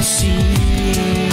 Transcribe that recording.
assim.